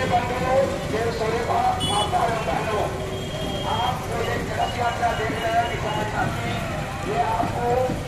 प्रिय बंधुओं देव स्वरूपा माता और बहनों आपको ये कलश यात्रा देख रहे हैं किसान साथी। ये आपको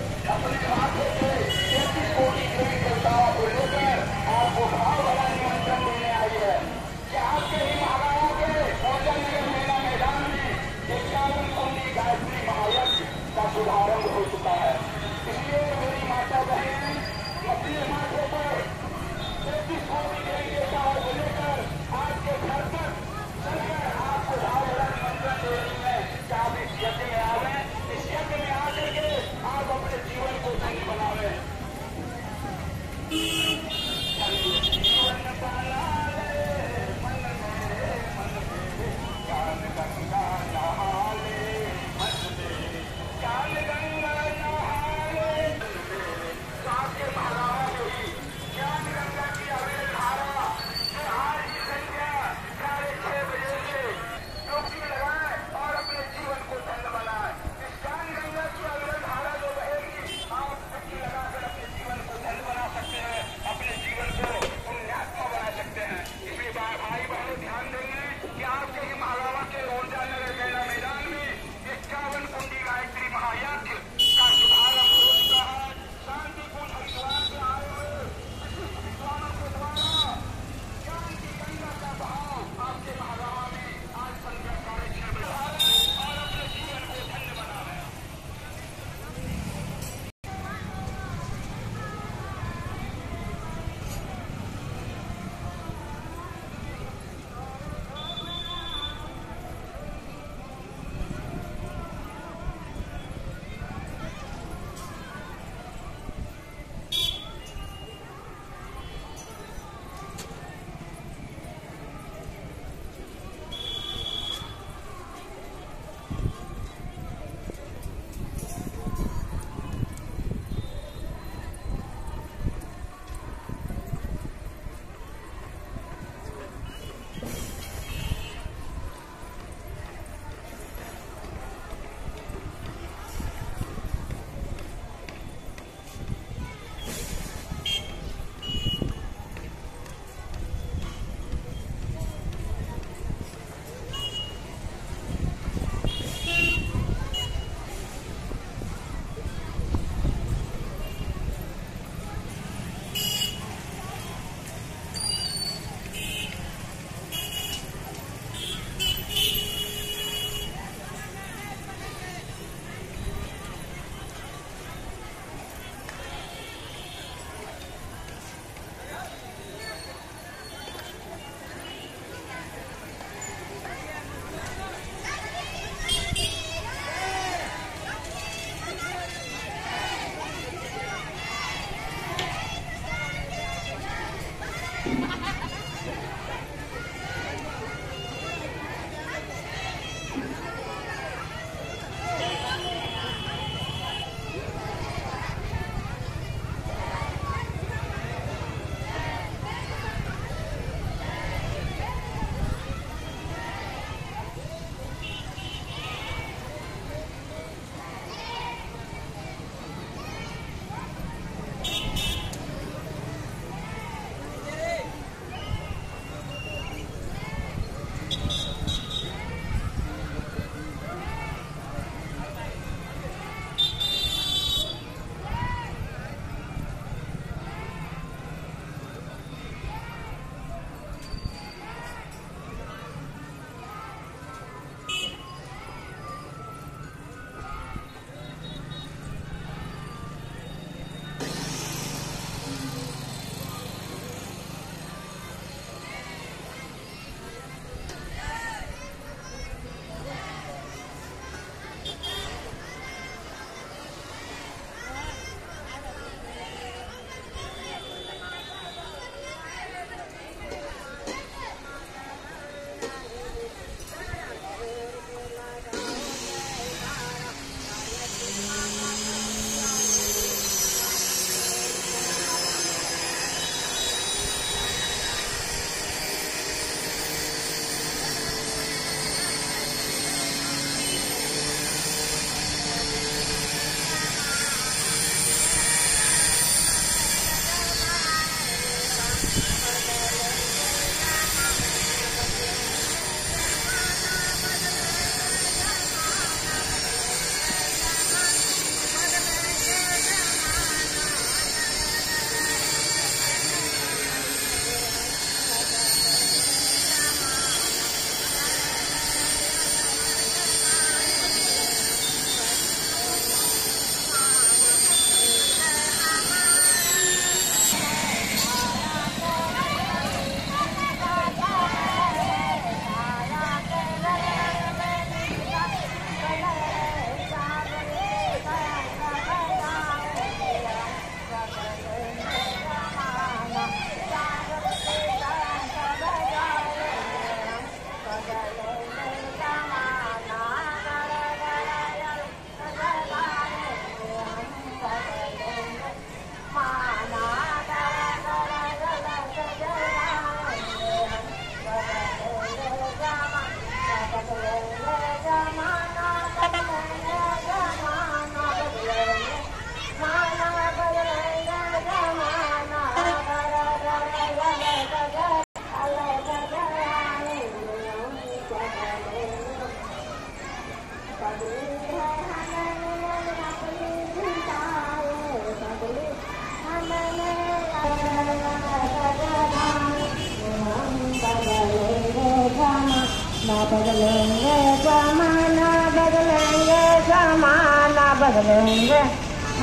बदलेंगे जमाना बदलेंगे जमाना बदलेंगे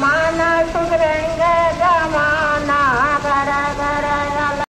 माना सुधरेंगे जमाना